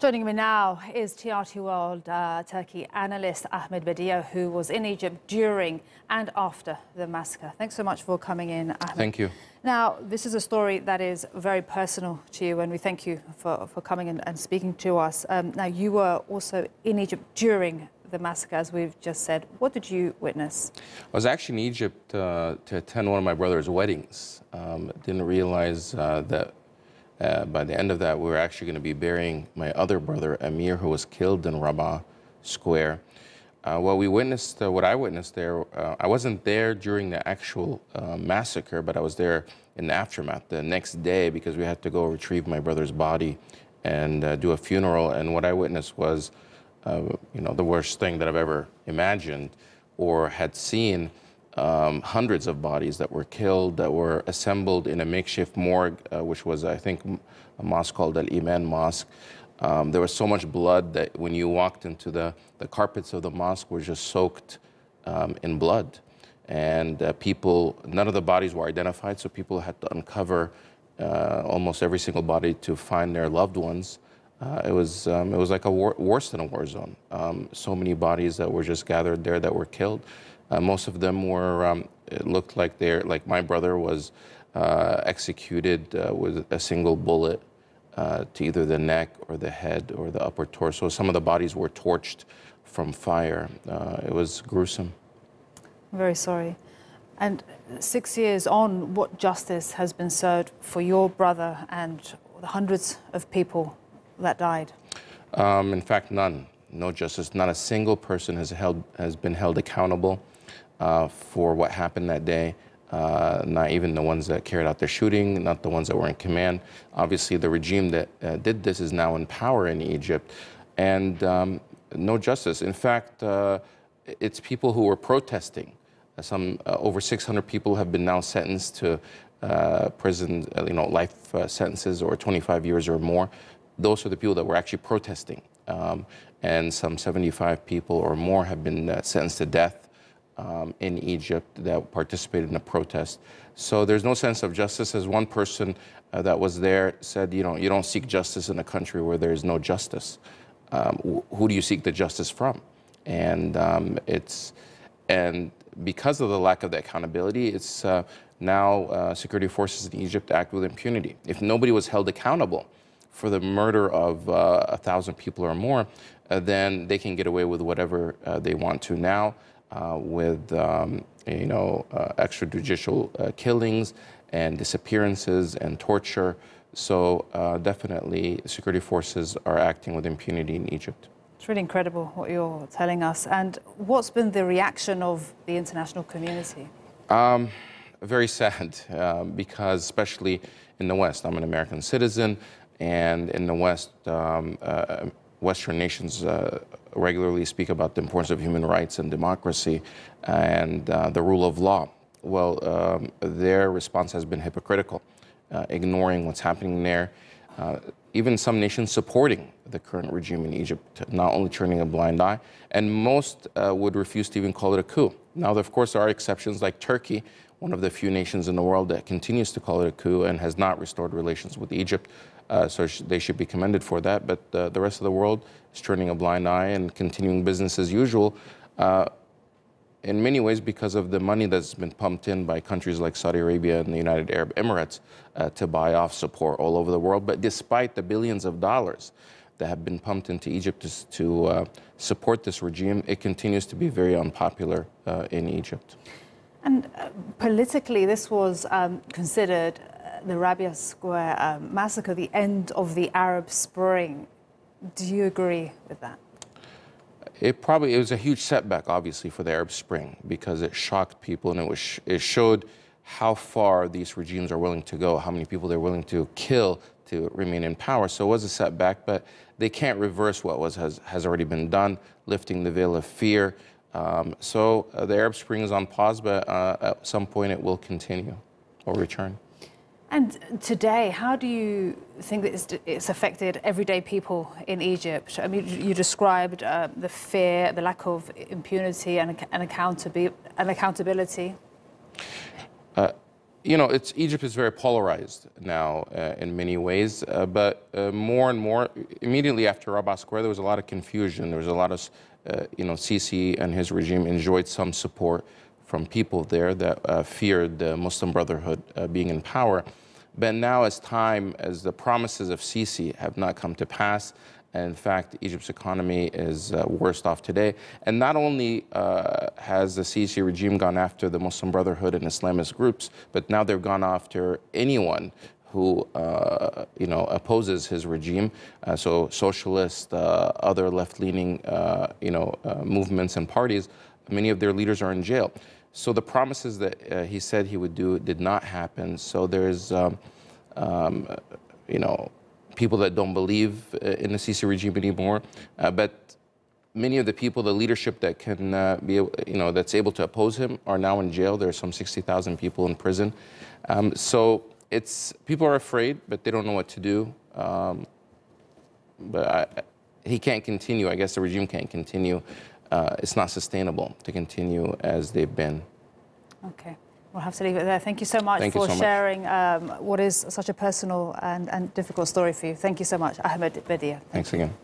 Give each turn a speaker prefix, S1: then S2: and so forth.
S1: Joining me now is TRT World uh, Turkey analyst Ahmed Bedier, who was in Egypt during and after the massacre. Thanks so much for coming in, Ahmed.
S2: Thank you.
S1: Now, this is a story that is very personal to you, and we thank you for, for coming and, and speaking to us. Um, now, you were also in Egypt during the massacre, as we've just said. What did you witness?
S2: I was actually in Egypt uh, to attend one of my brother's weddings. Um, didn't realize uh, that uh, by the end of that, we were actually going to be burying my other brother, Amir, who was killed in Rabaa Square. Uh, well, we witnessed uh, what I witnessed there. Uh, I wasn't there during the actual uh, massacre, but I was there in the aftermath the next day because we had to go retrieve my brother's body and do a funeral. And what I witnessed was, you know, the worst thing that I've ever imagined or had seen um, hundreds of bodies that were killed, that were assembled in a makeshift morgue, uh, which was, I think, a mosque called Al Iman Mosque. Um, there was so much blood that when you walked into the, the carpets of the mosque were just soaked um, in blood. And uh, people, none of the bodies were identified, so people had to uncover uh, almost every single body to find their loved ones. Uh, it was um, it was like a war, worse than a war zone. Um, so many bodies that were just gathered there that were killed. Uh, most of them were, um, it looked like they're, like my brother was uh, executed uh, with a single bullet uh, to either the neck or the head or the upper torso. Some of the bodies were torched from fire. Uh, it was gruesome.
S1: I'm very sorry. And six years on, what justice has been served for your brother and the hundreds of people that died?
S2: Um, in fact, none. No justice. Not a single person has, held, has been held accountable uh, for what happened that day. Uh, not even the ones that carried out the shooting, not the ones that were in command. Obviously, the regime that uh, did this is now in power in Egypt, and um, no justice. In fact, uh, it's people who were protesting. Some uh, over 600 people have been now sentenced to uh, prison, you know, life sentences or 25 years or more. Those are the people that were actually protesting, um, and some 75 people or more have been sentenced to death um, in Egypt that participated in the protest. So there's no sense of justice. As one person uh, that was there said, you know, you don't seek justice in a country where there is no justice. Um, who do you seek the justice from? And um, it's and because of the lack of the accountability, it's uh, now uh, security forces in Egypt act with impunity. If nobody was held accountable for the murder of uh, a thousand people or more, uh, then they can get away with whatever uh, they want to now. Uh, with um, you know uh, extrajudicial uh, killings and disappearances and torture. So definitely, security forces are acting with impunity in Egypt.
S1: It's really incredible what you're telling us. And what's been the reaction of the international community?
S2: Um, very sad, uh, because especially in the West, I'm an American citizen, and in the West, um, uh, Western nations uh, regularly speak about the importance of human rights and democracy and uh, the rule of law. Well, um, their response has been hypocritical, uh, ignoring what's happening there. Uh, even some nations supporting the current regime in Egypt, not only turning a blind eye, and most uh, would refuse to even call it a coup. Now, of course, there are exceptions like Turkey, one of the few nations in the world that continues to call it a coup and has not restored relations with Egypt. Uh, so sh they should be commended for that. But uh, the rest of the world is turning a blind eye and continuing business as usual. Uh, in many ways, because of the money that's been pumped in by countries like Saudi Arabia and the United Arab Emirates uh, to buy off support all over the world. But despite the billions of dollars that have been pumped into Egypt to, to uh, support this regime, it continues to be very unpopular uh, in Egypt.
S1: And politically, this was um, considered the Rabaa Square um, massacre, the end of the Arab Spring. Do you agree with that?
S2: It probably it was a huge setback, obviously, for the Arab Spring because it shocked people and it was it showed how far these regimes are willing to go, how many people they're willing to kill to remain in power. So it was a setback, but they can't reverse what was has, has already been done, lifting the veil of fear. Um, so uh, the Arab Spring is on pause, but uh, at some point it will continue or return.
S1: And today, how do you think that it's, it's affected everyday people in Egypt? I mean, you described uh, the fear, the lack of impunity and, and, accountabi and accountability.
S2: Uh, you know, it's Egypt is very polarized now uh, in many ways, uh, but uh, more and more immediately after Rabaa Square, there was a lot of confusion. There was a lot of, uh, you know, Sisi and his regime enjoyed some support from people there that uh, feared the Muslim Brotherhood uh, being in power. But now, as time, as the promises of Sisi have not come to pass, in fact, Egypt's economy is uh, worst off today. And not only uh, has the Sisi regime gone after the Muslim Brotherhood and Islamist groups, but now they've gone after anyone who uh, you know opposes his regime. Uh, so socialist, uh, other left-leaning uh, you know movements and parties, many of their leaders are in jail. So the promises that he said he would do did not happen. So there's um, um, you know people that don't believe uh, in the Sisi regime anymore. Uh, but many of the people, the leadership that can uh, be, you know, that's able to oppose him are now in jail. There are some 60,000 people in prison. Um, so it's people are afraid, but they don't know what to do. Um, but I, he can't continue. I guess the regime can't continue. Uh, it's not sustainable to continue as they've been.
S1: Okay. We'll have to leave it there. Thank you so much
S2: Thank
S1: for
S2: so
S1: sharing um, what is such a personal and, and difficult story for you. Thank you so much, Ahmed Bedier.
S2: Thanks again.